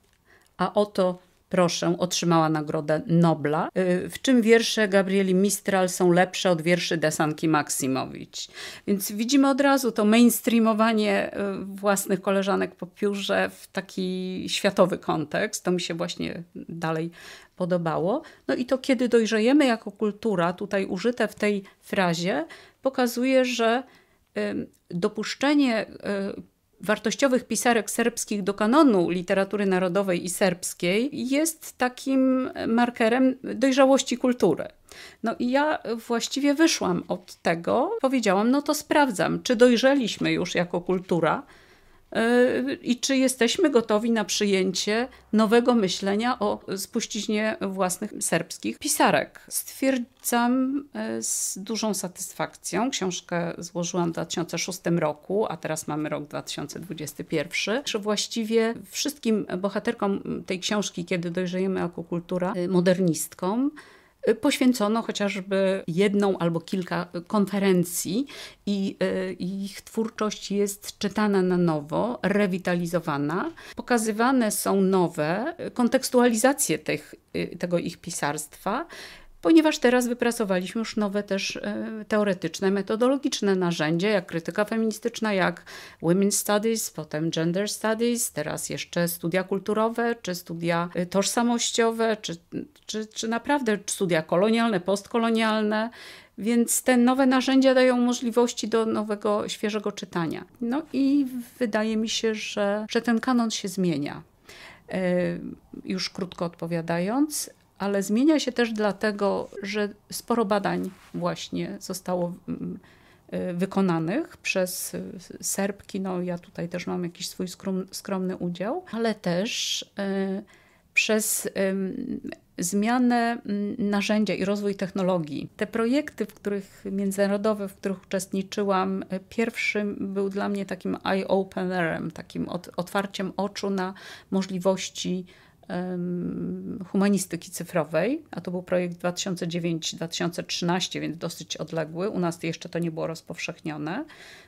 a oto proszę, otrzymała Nagrodę Nobla, y, w czym wiersze Gabrieli Mistral są lepsze od wierszy Desanki Maksimowicz. Więc widzimy od razu to mainstreamowanie y, własnych koleżanek po piórze w taki światowy kontekst. To mi się właśnie dalej podobało. No i to, kiedy dojrzejemy jako kultura, tutaj użyte w tej frazie, pokazuje, że y, dopuszczenie wartościowych pisarek serbskich do kanonu literatury narodowej i serbskiej jest takim markerem dojrzałości kultury. No i ja właściwie wyszłam od tego, powiedziałam, no to sprawdzam, czy dojrzeliśmy już jako kultura i czy jesteśmy gotowi na przyjęcie nowego myślenia o spuściźnie własnych serbskich pisarek. Stwierdzam e, z dużą satysfakcją. Książkę złożyłam w 2006 roku, a teraz mamy rok 2021, że właściwie wszystkim bohaterkom tej książki, kiedy dojrzejemy jako kultura, e, modernistkom, poświęcono chociażby jedną albo kilka konferencji i e, ich twórczość jest czytana na nowo, rewitalizowana. Pokazywane są nowe kontekstualizacje tych, e, tego ich pisarstwa ponieważ teraz wypracowaliśmy już nowe też e, teoretyczne, metodologiczne narzędzia, jak krytyka feministyczna, jak Women's Studies, potem Gender Studies, teraz jeszcze studia kulturowe, czy studia e, tożsamościowe, czy, czy, czy naprawdę studia kolonialne, postkolonialne. Więc te nowe narzędzia dają możliwości do nowego, świeżego czytania. No i wydaje mi się, że, że ten kanon się zmienia. E, już krótko odpowiadając, ale zmienia się też dlatego, że sporo badań właśnie zostało mm, wykonanych przez Serbki. No, ja tutaj też mam jakiś swój skromny udział, ale też przez zmianę narzędzia i rozwój technologii. Te projekty, w których międzynarodowe, w których uczestniczyłam, pierwszym był dla mnie takim eye-openerem, takim otwarciem oczu na możliwości humanistyki cyfrowej, a to był projekt 2009-2013, więc dosyć odległy. U nas jeszcze to nie było rozpowszechnione.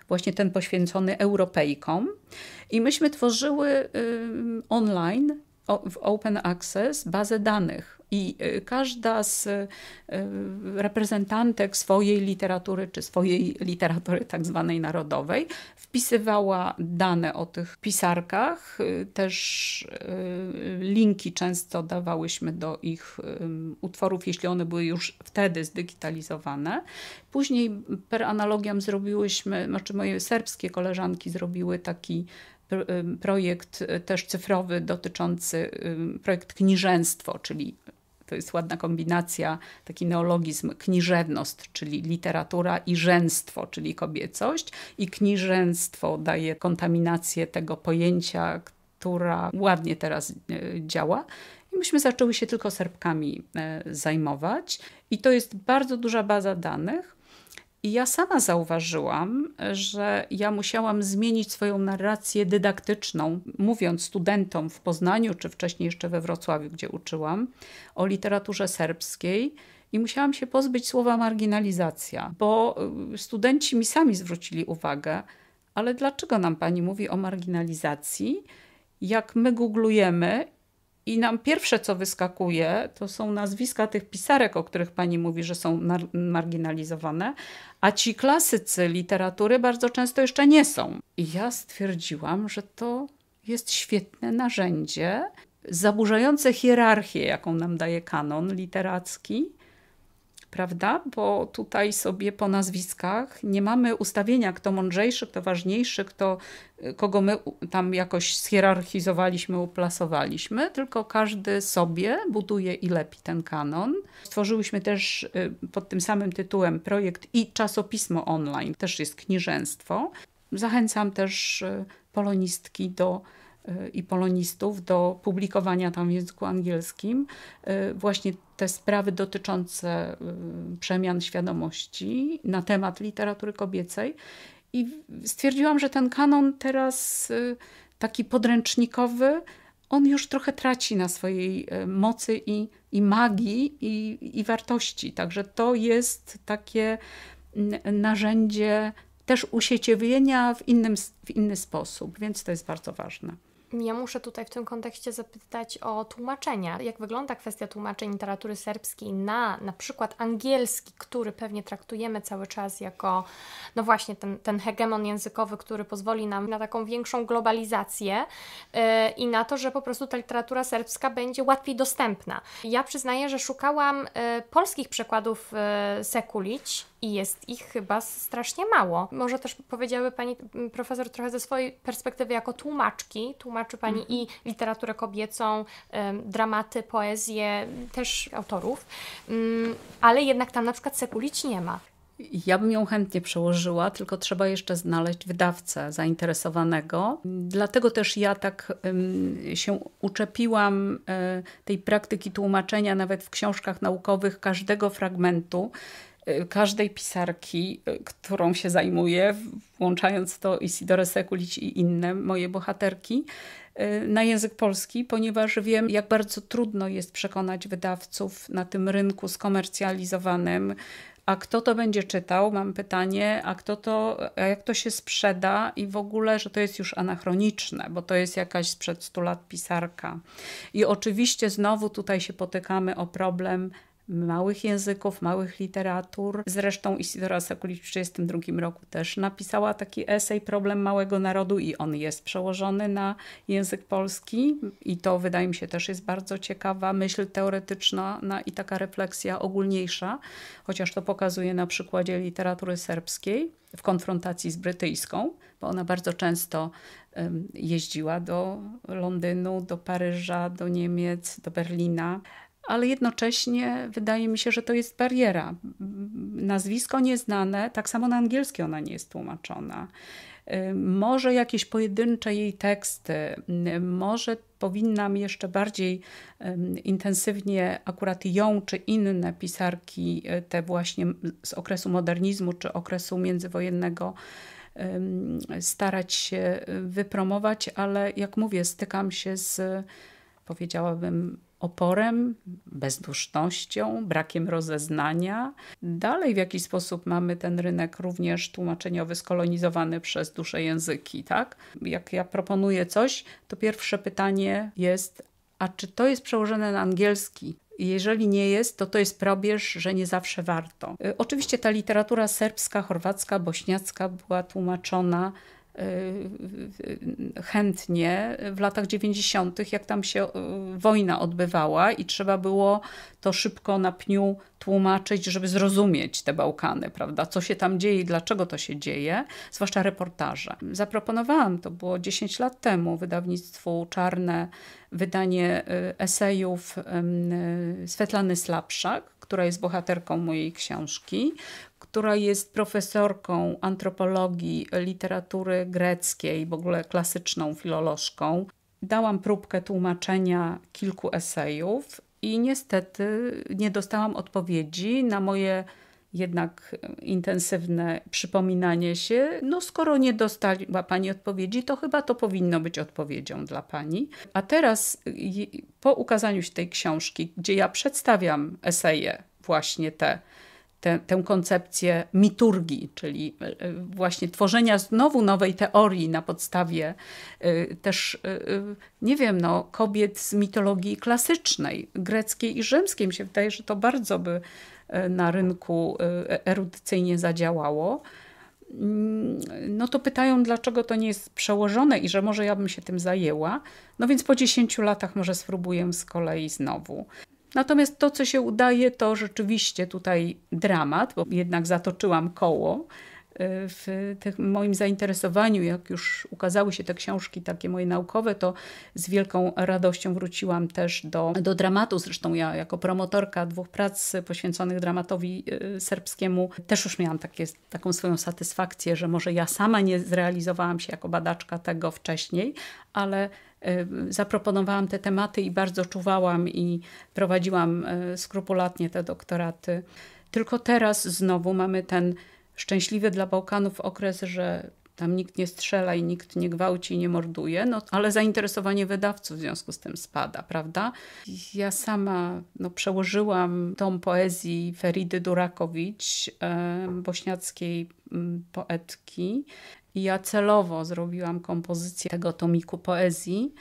Właśnie ten poświęcony Europejkom. I myśmy tworzyły online w open access bazę danych i y, każda z y, reprezentantek swojej literatury, czy swojej literatury tak zwanej narodowej, wpisywała dane o tych pisarkach. Y, też linki często dawałyśmy do ich utworów, jeśli one były już wtedy zdigitalizowane. Później per analogiam zrobiłyśmy, znaczy moje serbskie koleżanki zrobiły taki projekt też cyfrowy dotyczący projekt kniżeństwo, czyli to jest ładna kombinacja, taki neologizm kniżewność, czyli literatura i rzęstwo, czyli kobiecość. I kniżęstwo daje kontaminację tego pojęcia, która ładnie teraz e, działa. I myśmy zaczęły się tylko Serbkami e, zajmować. I to jest bardzo duża baza danych. I ja sama zauważyłam, że ja musiałam zmienić swoją narrację dydaktyczną, mówiąc studentom w Poznaniu, czy wcześniej jeszcze we Wrocławiu, gdzie uczyłam, o literaturze serbskiej. I musiałam się pozbyć słowa marginalizacja, bo y, studenci mi sami zwrócili uwagę, ale dlaczego nam pani mówi o marginalizacji, jak my googlujemy i nam pierwsze, co wyskakuje, to są nazwiska tych pisarek, o których pani mówi, że są marginalizowane, a ci klasycy literatury bardzo często jeszcze nie są. I ja stwierdziłam, że to jest świetne narzędzie zaburzające hierarchię, jaką nam daje kanon literacki, prawda? Bo tutaj sobie po nazwiskach nie mamy ustawienia, kto mądrzejszy, kto ważniejszy, kto, kogo my tam jakoś schierarchizowaliśmy, uplasowaliśmy, tylko każdy sobie buduje i lepi ten kanon. Stworzyłyśmy też y, pod tym samym tytułem projekt i czasopismo online, też jest kniżeństwo. Zachęcam też y, polonistki do y, i polonistów do publikowania tam w języku angielskim właśnie te sprawy dotyczące y, przemian świadomości na temat literatury kobiecej. I stwierdziłam, że ten kanon teraz y, taki podręcznikowy, on już trochę traci na swojej y, mocy i, i magii i, i wartości. Także to jest takie narzędzie też usieciewienia w, innym, w inny sposób, więc to jest bardzo ważne. Ja muszę tutaj w tym kontekście zapytać o tłumaczenia. Jak wygląda kwestia tłumaczeń literatury serbskiej na na przykład angielski, który pewnie traktujemy cały czas jako, no właśnie, ten, ten hegemon językowy, który pozwoli nam na taką większą globalizację yy, i na to, że po prostu ta literatura serbska będzie łatwiej dostępna. Ja przyznaję, że szukałam yy, polskich przekładów yy, Sekulić i jest ich chyba strasznie mało. Może też powiedziałaby Pani profesor trochę ze swojej perspektywy jako tłumaczki, tłumaczy Pani mhm. i literaturę kobiecą, dramaty, poezję, też autorów, ale jednak tam na przykład Sekulić nie ma. Ja bym ją chętnie przełożyła, tylko trzeba jeszcze znaleźć wydawcę zainteresowanego. Dlatego też ja tak się uczepiłam e, tej praktyki tłumaczenia nawet w książkach naukowych każdego fragmentu każdej pisarki, y, którą się zajmuję, włączając to Isidore Sekulić i inne moje bohaterki, y, na język polski, ponieważ wiem, jak bardzo trudno jest przekonać wydawców na tym rynku skomercjalizowanym, a kto to będzie czytał, mam pytanie, a kto to, a jak to się sprzeda i w ogóle, że to jest już anachroniczne, bo to jest jakaś sprzed 100 lat pisarka. I oczywiście znowu tutaj się potykamy o problem małych języków, małych literatur. Zresztą Isidora Sekulicz w 1932 roku też napisała taki esej Problem Małego Narodu i on jest przełożony na język polski i to wydaje mi się też jest bardzo ciekawa myśl teoretyczna na, i taka refleksja ogólniejsza, chociaż to pokazuje na przykładzie literatury serbskiej w konfrontacji z brytyjską, bo ona bardzo często jeździła do Londynu, do Paryża, do Niemiec, do Berlina ale jednocześnie wydaje mi się, że to jest bariera. Nazwisko nieznane, tak samo na angielski ona nie jest tłumaczona. Może jakieś pojedyncze jej teksty, może powinnam jeszcze bardziej intensywnie akurat ją czy inne pisarki, te właśnie z okresu modernizmu czy okresu międzywojennego, starać się wypromować, ale jak mówię, stykam się z, powiedziałabym, oporem, bezdusznością, brakiem rozeznania. Dalej w jakiś sposób mamy ten rynek również tłumaczeniowy skolonizowany przez duże języki, tak? Jak ja proponuję coś, to pierwsze pytanie jest, a czy to jest przełożone na angielski? Jeżeli nie jest, to to jest probierz, że nie zawsze warto. Y, oczywiście ta literatura serbska, chorwacka, bośniacka była tłumaczona chętnie w latach 90., jak tam się y, wojna odbywała i trzeba było to szybko na pniu tłumaczyć, żeby zrozumieć te Bałkany, prawda? Co się tam dzieje i dlaczego to się dzieje, zwłaszcza reportaże. Zaproponowałam, to było 10 lat temu, wydawnictwu Czarne wydanie y, esejów Svetlany Slapszak, która jest bohaterką mojej książki, która jest profesorką antropologii, literatury greckiej, w ogóle klasyczną filolożką. Dałam próbkę tłumaczenia kilku esejów i niestety nie dostałam odpowiedzi na moje jednak intensywne przypominanie się, no skoro nie dostała Pani odpowiedzi, to chyba to powinno być odpowiedzią dla Pani. A teraz po ukazaniu się tej książki, gdzie ja przedstawiam eseje właśnie te, te, tę koncepcję miturgii, czyli e, e, właśnie tworzenia znowu nowej teorii na podstawie e, też, nie wiem, no, kobiet z mitologii klasycznej, greckiej i rzymskiej. Mi się wydaje, że to bardzo by na rynku erudycyjnie zadziałało. Mm, no to pytają, dlaczego to nie jest przełożone i że może ja bym się tym zajęła. No więc po 10 latach może spróbuję z kolei znowu. Natomiast to, co się udaje, to rzeczywiście tutaj dramat, bo jednak zatoczyłam koło y, w moim zainteresowaniu, jak już ukazały się te książki takie moje naukowe, to z wielką radością wróciłam też do, do dramatu. Zresztą ja jako promotorka dwóch prac poświęconych dramatowi y, serbskiemu też już miałam takie, taką swoją satysfakcję, że może ja sama nie zrealizowałam się jako badaczka tego wcześniej, ale zaproponowałam te tematy i bardzo czuwałam i prowadziłam y, skrupulatnie te doktoraty. Tylko teraz znowu mamy ten szczęśliwy dla Bałkanów okres, że tam nikt nie strzela i nikt nie gwałci i nie morduje, no, ale zainteresowanie wydawców w związku z tym spada, prawda? Ja sama no, przełożyłam tom poezji Feridy Durakowicz, e, bośniackiej m, poetki, ja celowo zrobiłam kompozycję tego tomiku poezji,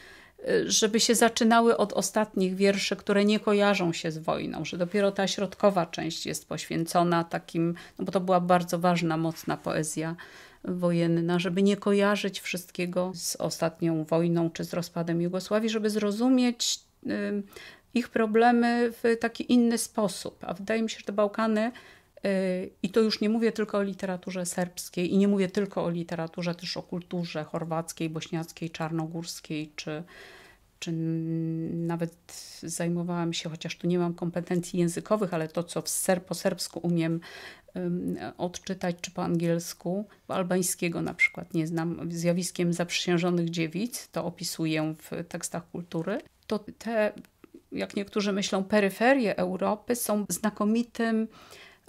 y, żeby się zaczynały od ostatnich wierszy, które nie kojarzą się z wojną, że dopiero ta środkowa część jest poświęcona takim, no bo to była bardzo ważna, mocna poezja wojenna, żeby nie kojarzyć wszystkiego z ostatnią wojną czy z rozpadem Jugosławii, żeby zrozumieć y, ich problemy w taki inny sposób. A wydaje mi się, że te Bałkany i to już nie mówię tylko o literaturze serbskiej i nie mówię tylko o literaturze, też o kulturze chorwackiej, bośniackiej, czarnogórskiej, czy, czy nawet zajmowałam się, chociaż tu nie mam kompetencji językowych, ale to, co w ser, po serbsku umiem um, odczytać, czy po angielsku, albańskiego na przykład nie znam, zjawiskiem zaprzysiężonych dziewic, to opisuję w tekstach kultury, to te, jak niektórzy myślą, peryferie Europy są znakomitym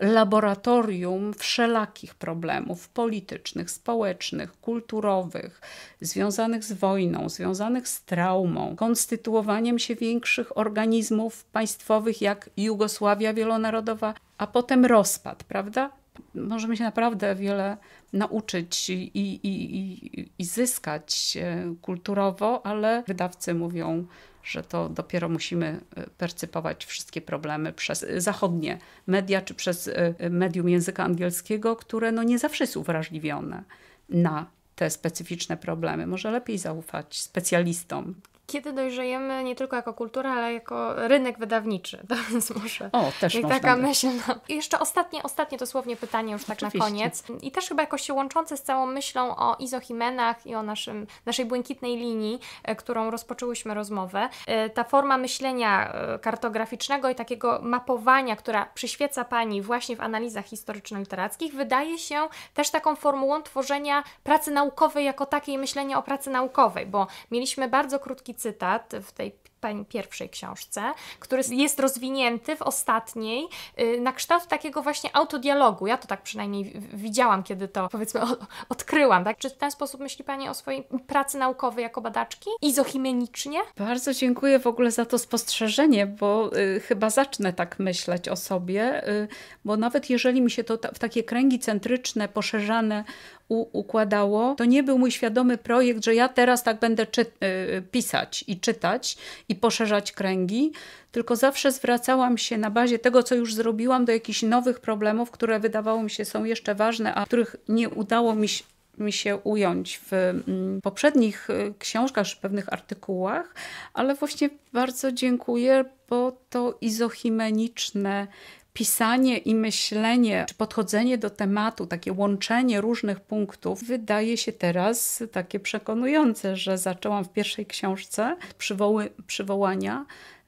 laboratorium wszelakich problemów politycznych, społecznych, kulturowych, związanych z wojną, związanych z traumą, konstytuowaniem się większych organizmów państwowych jak Jugosławia wielonarodowa, a potem rozpad, prawda? Możemy się naprawdę wiele nauczyć i, i, i, i zyskać e, kulturowo, ale wydawcy mówią, że to dopiero musimy e, percypować wszystkie problemy przez zachodnie media czy przez e, medium języka angielskiego, które no nie zawsze jest uwrażliwione na te specyficzne problemy. Może lepiej zaufać specjalistom. Kiedy dojrzejemy nie tylko jako kultura, ale jako rynek wydawniczy. To jest może o, też jak taka myśl. No. I jeszcze ostatnie, ostatnie dosłownie pytanie już tak Oczywiście. na koniec. I też chyba jakoś się łączące z całą myślą o izochimenach i o naszym, naszej błękitnej linii, e, którą rozpoczęłyśmy rozmowę. E, ta forma myślenia e, kartograficznego i takiego mapowania, która przyświeca Pani właśnie w analizach historyczno-literackich, wydaje się też taką formułą tworzenia pracy naukowej jako takiej myślenia o pracy naukowej, bo mieliśmy bardzo krótki cytat w tej pani pierwszej książce, który jest rozwinięty w ostatniej y, na kształt takiego właśnie autodialogu. Ja to tak przynajmniej widziałam, kiedy to powiedzmy odkryłam. Tak? Czy w ten sposób myśli Pani o swojej pracy naukowej jako badaczki? Izochimenicznie? Bardzo dziękuję w ogóle za to spostrzeżenie, bo y, chyba zacznę tak myśleć o sobie, y, bo nawet jeżeli mi się to w takie kręgi centryczne, poszerzane układało, to nie był mój świadomy projekt, że ja teraz tak będę y, pisać i czytać i poszerzać kręgi, tylko zawsze zwracałam się na bazie tego, co już zrobiłam, do jakichś nowych problemów, które wydawało mi się są jeszcze ważne, a których nie udało mi się mi się ująć w mm, poprzednich y, książkach czy pewnych artykułach, ale właśnie bardzo dziękuję, bo to izochimeniczne pisanie i myślenie, czy podchodzenie do tematu, takie łączenie różnych punktów, wydaje się teraz takie przekonujące, że zaczęłam w pierwszej książce przywoły, przywołania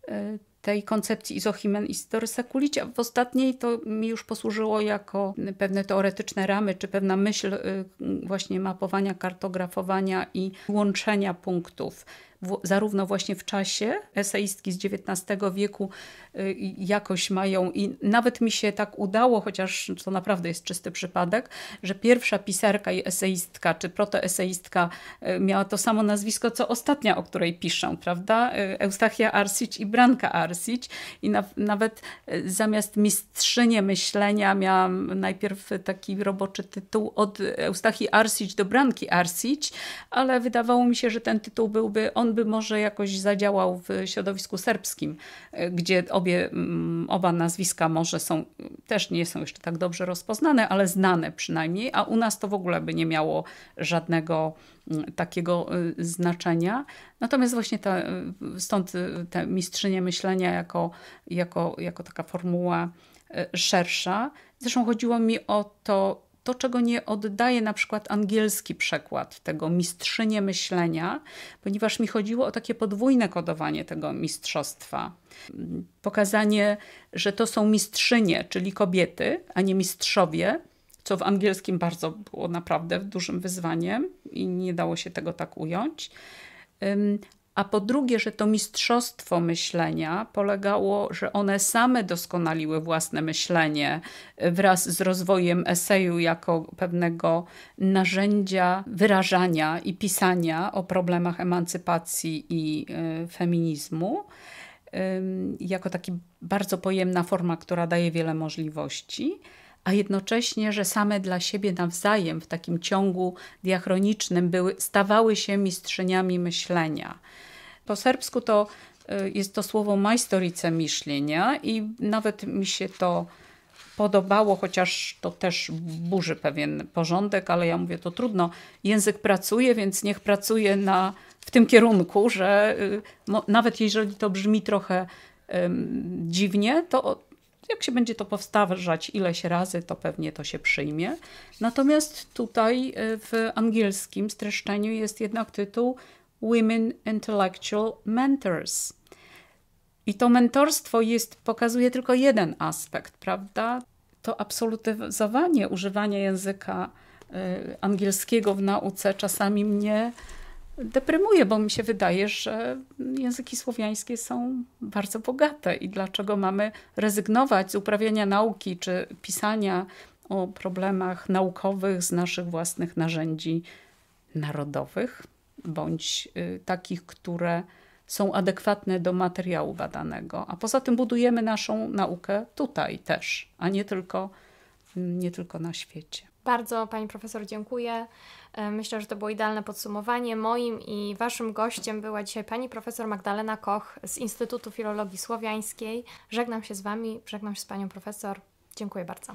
y, tej koncepcji izochimen i Storysakulić, a w ostatniej to mi już posłużyło jako pewne teoretyczne ramy, czy pewna myśl y, właśnie mapowania, kartografowania i łączenia punktów w, zarówno właśnie w czasie, eseistki z XIX wieku y, jakoś mają i nawet mi się tak udało, chociaż to naprawdę jest czysty przypadek, że pierwsza pisarka i eseistka, czy protoeseistka y, miała to samo nazwisko, co ostatnia, o której piszę, prawda? Y, Eustachia Arsić i Branka Arsić i na, nawet zamiast mistrzynie myślenia miałam najpierw taki roboczy tytuł od Eustachii Arsić do Branki Arsić, ale wydawało mi się, że ten tytuł byłby, on by może jakoś zadziałał w środowisku serbskim, e, gdzie obie, mm, oba nazwiska może są, też nie są jeszcze tak dobrze rozpoznane, ale znane przynajmniej, a u nas to w ogóle by nie miało żadnego mm, takiego e, znaczenia. Natomiast właśnie ta, e, stąd te mistrzynie myślenia jako, jako, jako taka formuła szersza. Zresztą chodziło mi o to, to, czego nie oddaje na przykład angielski przekład tego mistrzynie myślenia, ponieważ mi chodziło o takie podwójne kodowanie tego mistrzostwa. Pokazanie, że to są mistrzynie, czyli kobiety, a nie mistrzowie, co w angielskim bardzo było naprawdę dużym wyzwaniem i nie dało się tego tak ująć a po drugie, że to mistrzostwo myślenia polegało, że one same doskonaliły własne myślenie wraz z rozwojem eseju jako pewnego narzędzia wyrażania i pisania o problemach emancypacji i y, feminizmu. Jako taka bardzo pojemna forma, która daje wiele możliwości a jednocześnie, że same dla siebie nawzajem w takim ciągu diachronicznym były, stawały się mistrzyniami myślenia. Po serbsku to y, jest to słowo majstorice myślenia i nawet mi się to podobało, chociaż to też burzy pewien porządek, ale ja mówię, to trudno. Język pracuje, więc niech pracuje na, w tym kierunku, że no, nawet jeżeli to brzmi trochę um, dziwnie, to jak się będzie to powtarzać ileś razy, to pewnie to się przyjmie. Natomiast tutaj y, w angielskim streszczeniu jest jednak tytuł Women Intellectual Mentors. I to mentorstwo jest, pokazuje tylko jeden aspekt, prawda? To absolutyzowanie używania języka y, angielskiego w nauce czasami mnie deprymuje, bo mi się wydaje, że języki słowiańskie są bardzo bogate i dlaczego mamy rezygnować z uprawiania nauki czy pisania o problemach naukowych z naszych własnych narzędzi narodowych bądź y, takich, które są adekwatne do materiału badanego. A poza tym budujemy naszą naukę tutaj też, a nie tylko, nie tylko na świecie. Bardzo Pani Profesor dziękuję. E, myślę, że to było idealne podsumowanie. Moim i Waszym gościem była dzisiaj Pani Profesor Magdalena Koch z Instytutu Filologii Słowiańskiej. Żegnam się z Wami, żegnam się z Panią Profesor. Dziękuję bardzo.